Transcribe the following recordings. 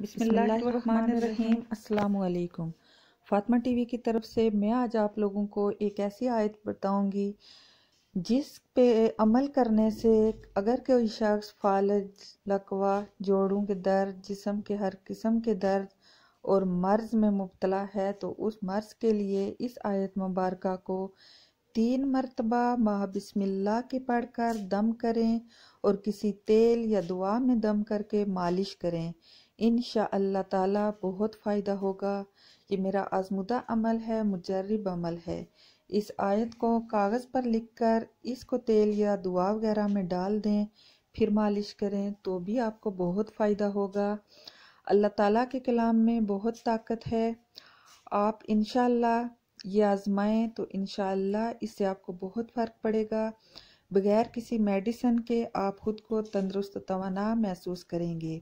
अस्सलाम वालेकुम फातिमा टीवी की तरफ़ से मैं आज आप लोगों को एक ऐसी आयत बताऊँगी, जिस पे अमल करने से अगर कोई शख्स फालज, लकवा, जोड़ों के दर्द, जिसम के हर किस्म के दर्द और मर्ज में मुबतला है तो उस मर्ज के लिए इस आयत मुबारक को तीन मरतबा माह बिस्मिल्लाह के पढ़कर दम करें और किसी तेल या दुआ में दम करके मालिश करें। इन ताला बहुत फ़ायदा होगा। ये मेरा आजमुदा अमल है मुजरब अमल है। इस आयत को कागज़ पर लिखकर इसको तेल या दुआ वगैरह में डाल दें, फिर मालिश करें तो भी आपको बहुत फ़ायदा होगा। अल्लाह ताला के कलाम में बहुत ताकत है। आप इन ये आजमाएँ तो इन इससे आपको बहुत फ़र्क पड़ेगा। बगैर किसी मेडिसन के आप खुद को तंदरुस्त तवाना महसूस करेंगे।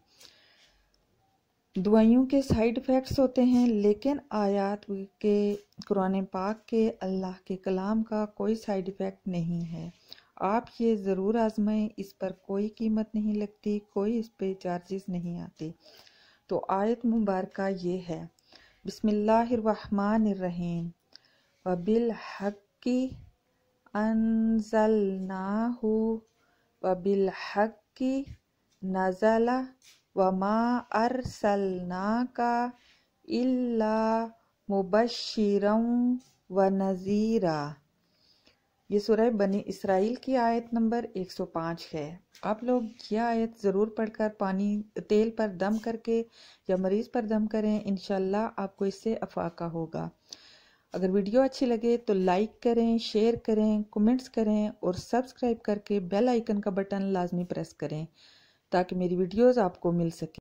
दवाइयों के साइड इफ़ेक्ट्स होते हैं, लेकिन आयात के, कुरान पाक के, अल्लाह के कलाम का कोई साइड इफ़ेक्ट नहीं है। आप ये ज़रूर आजमाएँ, इस पर कोई कीमत नहीं लगती, कोई इस पर चार्जेस नहीं आते। तो आयत मुबारक ये है। बिस्मिल्लाहिर्रहमानिर्रहीम। वबिल हक्की अनजलनाहु वबिल हक्की नज़ला वमा अरसलना का इल्ला मुबशिरम व नज़ीरा ये सूरह बनी इसराइल की आयत नंबर 105 है। आप लोग यह आयत ज़रूर पढ़कर पानी, तेल पर दम करके या मरीज़ पर दम करें इनशाला आपको इससे अफाका होगा। अगर वीडियो अच्छी लगे तो लाइक करें, शेयर करें, कमेंट्स करें और सब्सक्राइब करके बेल आइकन का बटन लाजमी प्रेस करें। ताकि मेरी वीडियोस आपको मिल सके।